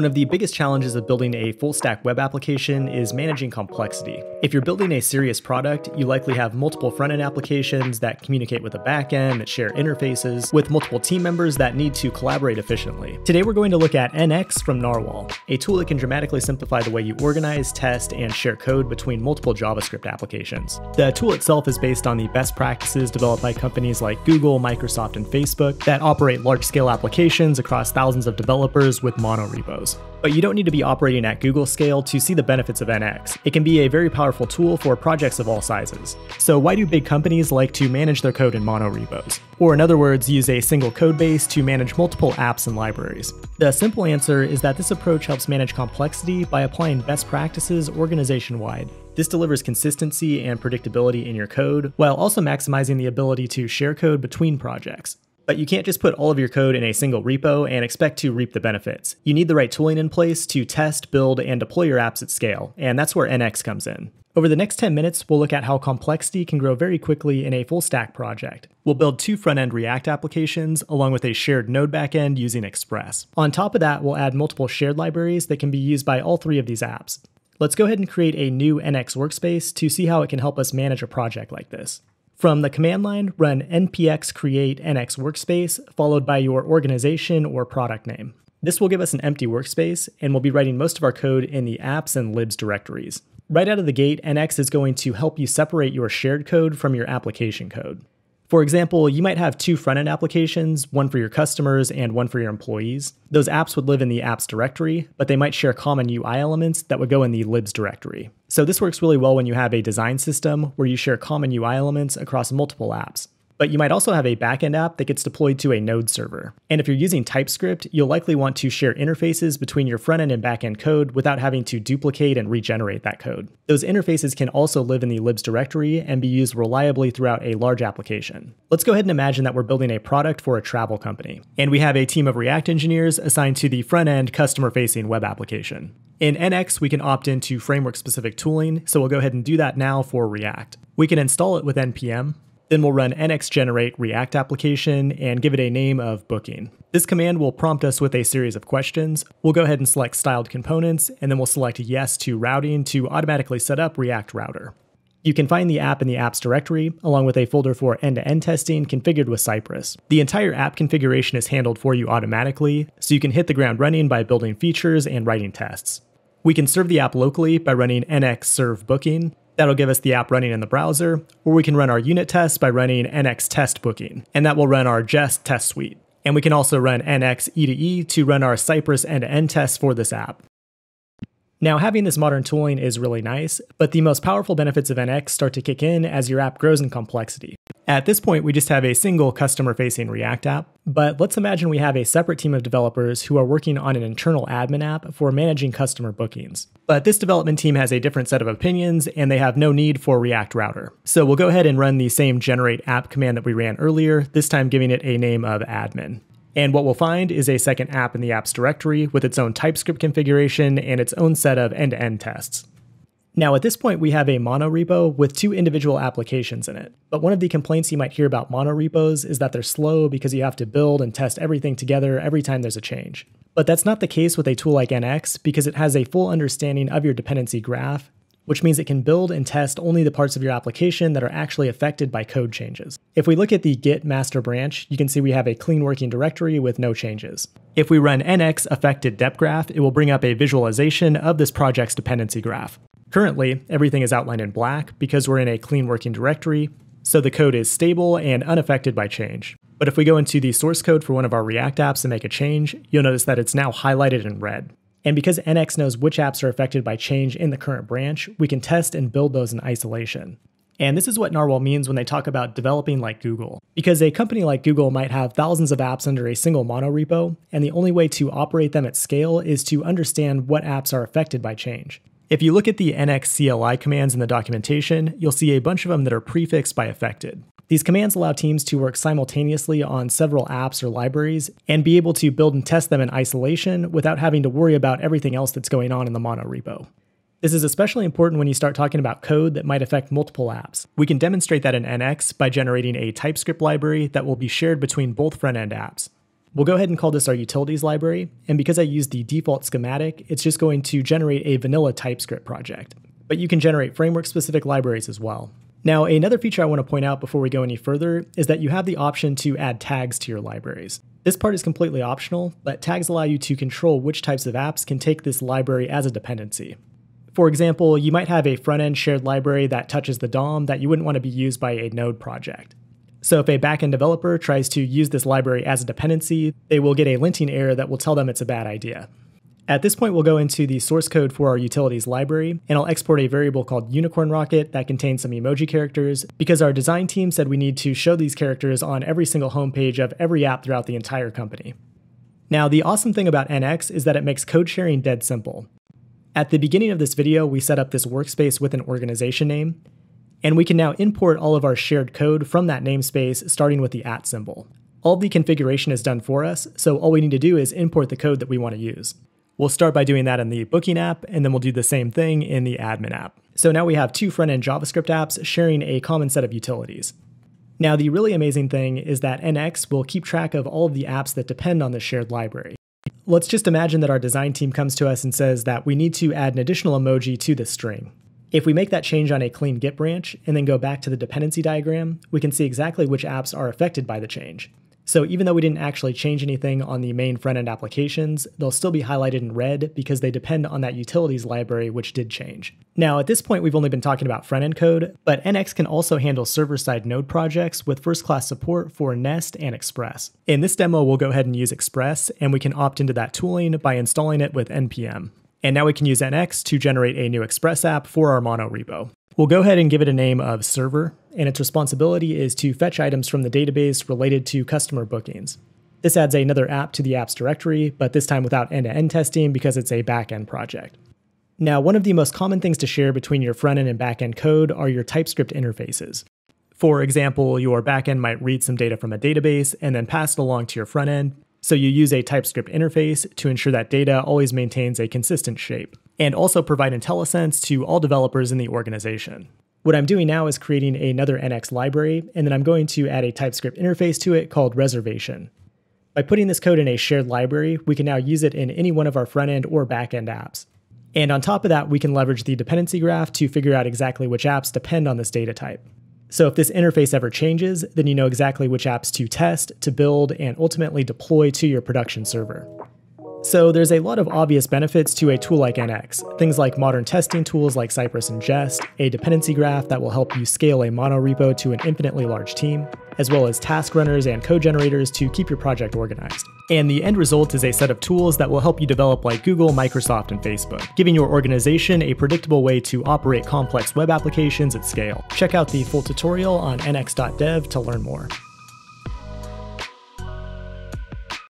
One of the biggest challenges of building a full stack web application is managing complexity. If you're building a serious product, you likely have multiple front end applications that communicate with a back end, that share interfaces, with multiple team members that need to collaborate efficiently. Today, we're going to look at NX from Narwhal, a tool that can dramatically simplify the way you organize, test, and share code between multiple JavaScript applications. The tool itself is based on the best practices developed by companies like Google, Microsoft, and Facebook that operate large scale applications across thousands of developers with monorepos. But you don't need to be operating at Google scale to see the benefits of NX. It can be a very powerful tool for projects of all sizes. So why do big companies like to manage their code in monorepos? Or in other words, use a single codebase to manage multiple apps and libraries? The simple answer is that this approach helps manage complexity by applying best practices organization-wide. This delivers consistency and predictability in your code, while also maximizing the ability to share code between projects. But you can't just put all of your code in a single repo and expect to reap the benefits. You need the right tooling in place to test, build, and deploy your apps at scale, and that's where NX comes in. Over the next 10 minutes, we'll look at how complexity can grow very quickly in a full stack project. We'll build two front end React applications along with a shared Node backend using Express. On top of that, we'll add multiple shared libraries that can be used by all three of these apps. Let's go ahead and create a new NX workspace to see how it can help us manage a project like this. From the command line, run npx create nx workspace, followed by your organization or product name. This will give us an empty workspace, and we'll be writing most of our code in the apps and libs directories. Right out of the gate, NX is going to help you separate your shared code from your application code. For example, you might have two front end applications, one for your customers and one for your employees. Those apps would live in the apps directory, but they might share common UI elements that would go in the libs directory. So this works really well when you have a design system where you share common UI elements across multiple apps but you might also have a backend app that gets deployed to a node server. And if you're using TypeScript, you'll likely want to share interfaces between your front end and backend code without having to duplicate and regenerate that code. Those interfaces can also live in the libs directory and be used reliably throughout a large application. Let's go ahead and imagine that we're building a product for a travel company, and we have a team of React engineers assigned to the front end customer facing web application. In NX, we can opt into framework specific tooling, so we'll go ahead and do that now for React. We can install it with npm, then we'll run nxGenerate React application and give it a name of booking. This command will prompt us with a series of questions. We'll go ahead and select styled components, and then we'll select yes to routing to automatically set up React Router. You can find the app in the apps directory, along with a folder for end-to-end testing configured with Cypress. The entire app configuration is handled for you automatically, so you can hit the ground running by building features and writing tests. We can serve the app locally by running nx serve booking, That'll give us the app running in the browser, or we can run our unit tests by running nx test booking, and that will run our Jest test suite. And we can also run nx e2e to run our Cypress end-to-end tests for this app. Now, having this modern tooling is really nice, but the most powerful benefits of NX start to kick in as your app grows in complexity. At this point, we just have a single customer facing React app, but let's imagine we have a separate team of developers who are working on an internal admin app for managing customer bookings. But this development team has a different set of opinions and they have no need for React Router. So we'll go ahead and run the same generate app command that we ran earlier, this time giving it a name of admin. And what we'll find is a second app in the apps directory with its own TypeScript configuration and its own set of end to end tests. Now, at this point, we have a monorepo with two individual applications in it. But one of the complaints you might hear about monorepos is that they're slow because you have to build and test everything together every time there's a change. But that's not the case with a tool like NX because it has a full understanding of your dependency graph, which means it can build and test only the parts of your application that are actually affected by code changes. If we look at the git master branch, you can see we have a clean working directory with no changes. If we run nx affected dep graph, it will bring up a visualization of this project's dependency graph. Currently, everything is outlined in black because we're in a clean working directory, so the code is stable and unaffected by change. But if we go into the source code for one of our React apps and make a change, you'll notice that it's now highlighted in red. And because NX knows which apps are affected by change in the current branch, we can test and build those in isolation. And this is what Narwhal means when they talk about developing like Google. Because a company like Google might have thousands of apps under a single monorepo, and the only way to operate them at scale is to understand what apps are affected by change. If you look at the NX CLI commands in the documentation, you'll see a bunch of them that are prefixed by affected. These commands allow teams to work simultaneously on several apps or libraries and be able to build and test them in isolation without having to worry about everything else that's going on in the mono repo. This is especially important when you start talking about code that might affect multiple apps. We can demonstrate that in NX by generating a TypeScript library that will be shared between both front end apps. We'll go ahead and call this our utilities library, and because I use the default schematic, it's just going to generate a vanilla TypeScript project. But you can generate framework-specific libraries as well. Now, another feature I want to point out before we go any further is that you have the option to add tags to your libraries. This part is completely optional, but tags allow you to control which types of apps can take this library as a dependency. For example, you might have a front-end shared library that touches the DOM that you wouldn't want to be used by a Node project. So if a backend developer tries to use this library as a dependency, they will get a linting error that will tell them it's a bad idea. At this point, we'll go into the source code for our utilities library, and I'll export a variable called unicorn rocket that contains some emoji characters, because our design team said we need to show these characters on every single homepage of every app throughout the entire company. Now, the awesome thing about NX is that it makes code sharing dead simple. At the beginning of this video, we set up this workspace with an organization name, and we can now import all of our shared code from that namespace starting with the at symbol. All the configuration is done for us, so all we need to do is import the code that we want to use. We'll start by doing that in the booking app, and then we'll do the same thing in the admin app. So now we have two front-end JavaScript apps sharing a common set of utilities. Now the really amazing thing is that NX will keep track of all of the apps that depend on the shared library. Let's just imagine that our design team comes to us and says that we need to add an additional emoji to this string. If we make that change on a clean Git branch and then go back to the dependency diagram, we can see exactly which apps are affected by the change. So even though we didn't actually change anything on the main front-end applications, they'll still be highlighted in red because they depend on that utilities library which did change. Now at this point we've only been talking about front-end code, but NX can also handle server-side node projects with first-class support for Nest and Express. In this demo we'll go ahead and use Express, and we can opt into that tooling by installing it with npm. And now we can use NX to generate a new Express app for our mono repo. We'll go ahead and give it a name of server, and its responsibility is to fetch items from the database related to customer bookings. This adds another app to the apps directory, but this time without end-to-end testing because it's a backend project. Now, one of the most common things to share between your front-end and back-end code are your TypeScript interfaces. For example, your backend might read some data from a database and then pass it along to your front end, so you use a TypeScript interface to ensure that data always maintains a consistent shape and also provide IntelliSense to all developers in the organization. What I'm doing now is creating another NX library, and then I'm going to add a TypeScript interface to it called reservation. By putting this code in a shared library, we can now use it in any one of our front end or back end apps. And on top of that, we can leverage the dependency graph to figure out exactly which apps depend on this data type. So if this interface ever changes, then you know exactly which apps to test, to build, and ultimately deploy to your production server. So there's a lot of obvious benefits to a tool like NX, things like modern testing tools like Cypress and Jest, a dependency graph that will help you scale a mono repo to an infinitely large team, as well as task runners and code generators to keep your project organized. And the end result is a set of tools that will help you develop like Google, Microsoft, and Facebook, giving your organization a predictable way to operate complex web applications at scale. Check out the full tutorial on nx.dev to learn more.